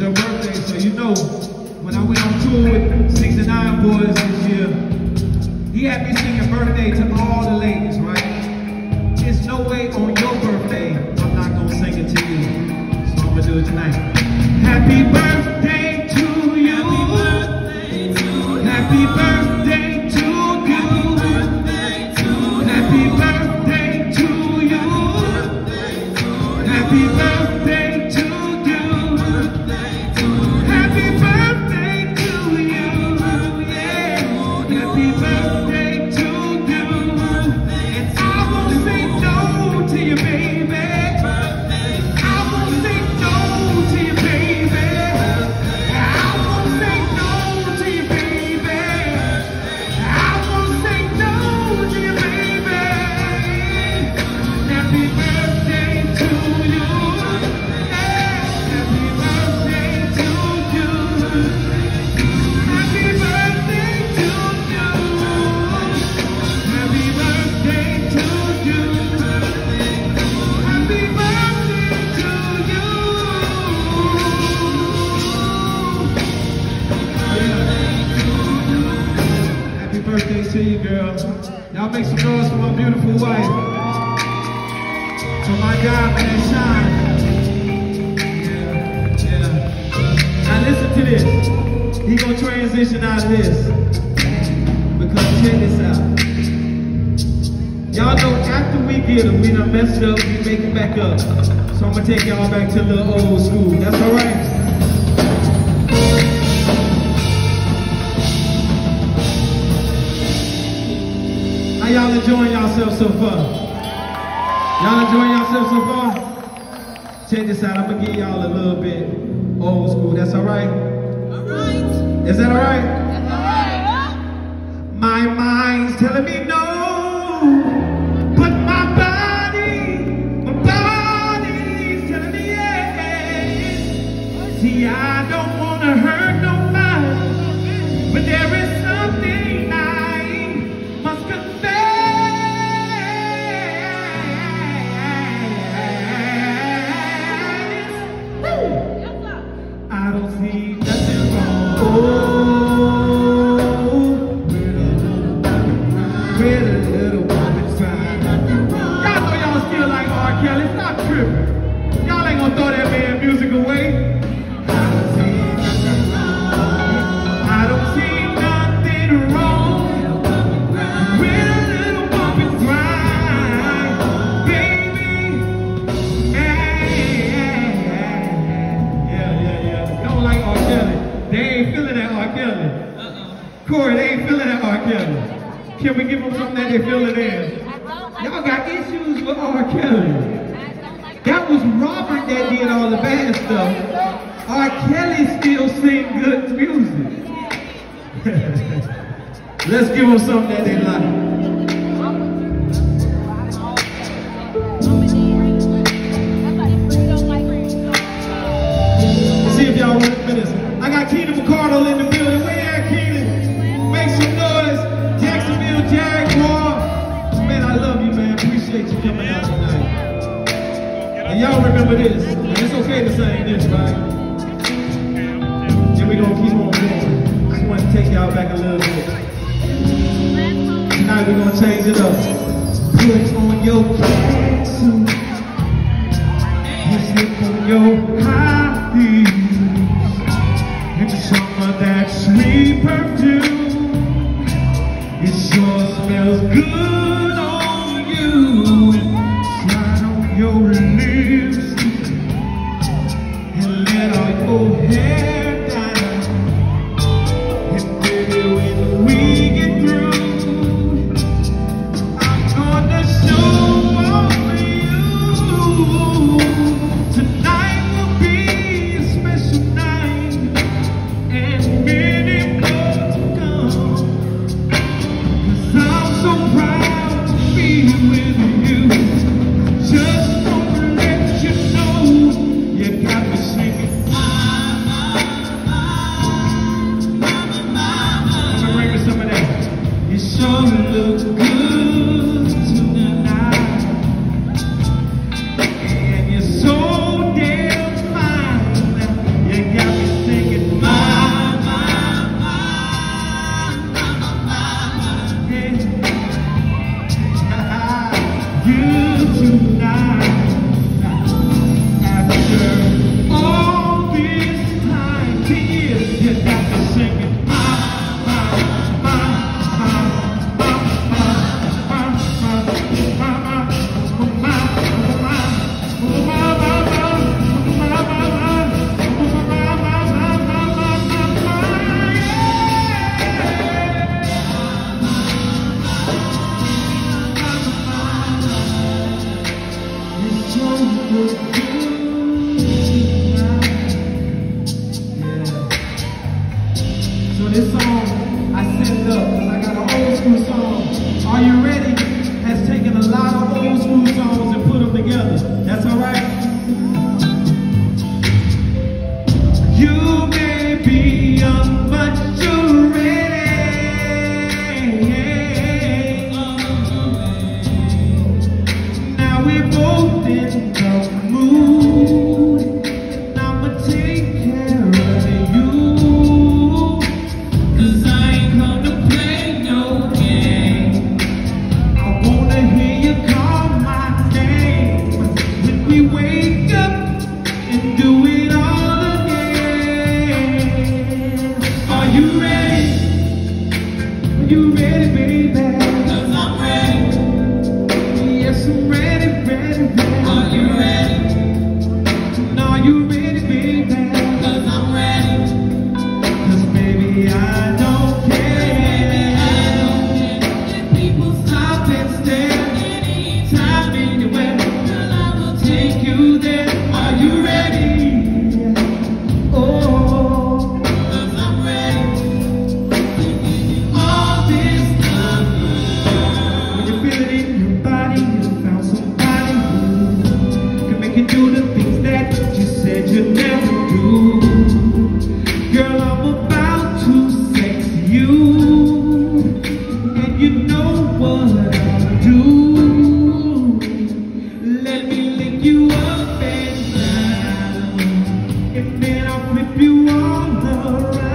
your birthday, so you know when I went on tour with 69 Boyz this year, he had me singing birthday to all the ladies, right? There's no way on your birthday I'm not gonna sing it to you. So I'm gonna do it tonight. Happy birthday girl. Y'all make some noise for my beautiful wife. For my God, man, shine. Yeah, yeah. Now listen to this. He gonna transition out of this. Because check this out. Y'all know after we get him, we done messed up, we make it back up. So I'm gonna take y'all back to a little old school. That's alright? How y'all enjoying yourselves so far? Y'all enjoying yourselves so far? Check this out, I'm gonna give y'all a little bit old school. That's alright? Alright. Is that alright? Alright. My mind's telling me no, Corey, they ain't feeling that R. Kelly. Can we give them something that they feeling in? Y'all got issues with R. Kelly. That was Robert that did all the bad stuff. R. Kelly still sing good music. Let's give them something that they like. And y'all remember this. And it's okay to sing this, right? And we're gonna keep on going. I just want to take y'all back a little bit. Tonight we're gonna change it up. Put on your suit. You slip on your high both in around.